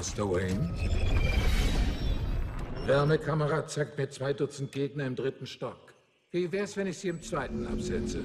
Master Wayne. Wärmekamera zeigt mir zwei Dutzend Gegner im dritten Stock. Wie wär's, wenn ich sie im zweiten absetze?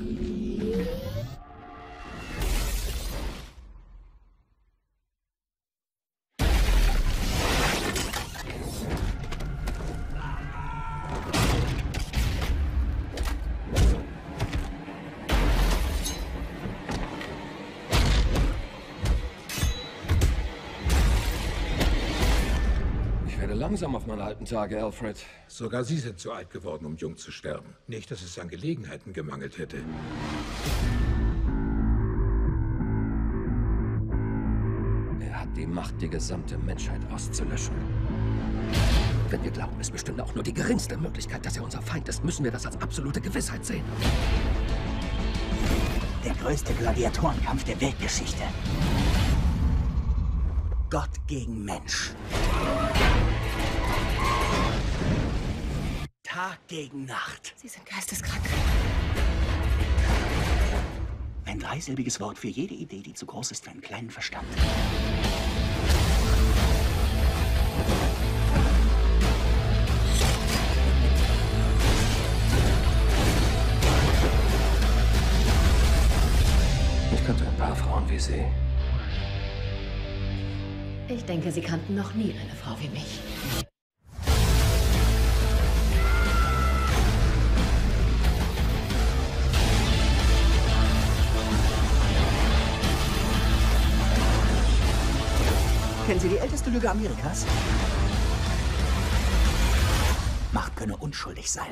Langsam auf meine alten Tage, Alfred. Sogar Sie sind zu alt geworden, um jung zu sterben. Nicht, dass es an Gelegenheiten gemangelt hätte. Er hat die Macht, die gesamte Menschheit auszulöschen. Wenn wir glauben, es bestünde auch nur die geringste Möglichkeit, dass er unser Feind ist, müssen wir das als absolute Gewissheit sehen. Der größte Gladiatorenkampf der Weltgeschichte. Gott gegen Mensch. Tag gegen Nacht. Sie sind geisteskrank. Ein dreisilbiges Wort für jede Idee, die zu groß ist für einen kleinen Verstand. Ich kannte ein paar Frauen wie Sie. Ich denke, Sie kannten noch nie eine Frau wie mich. Kennen Sie die älteste Lüge Amerikas? Macht könne unschuldig sein.